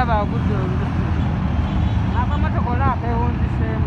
ndaba agudde olubuto akamotokola akewunziseemu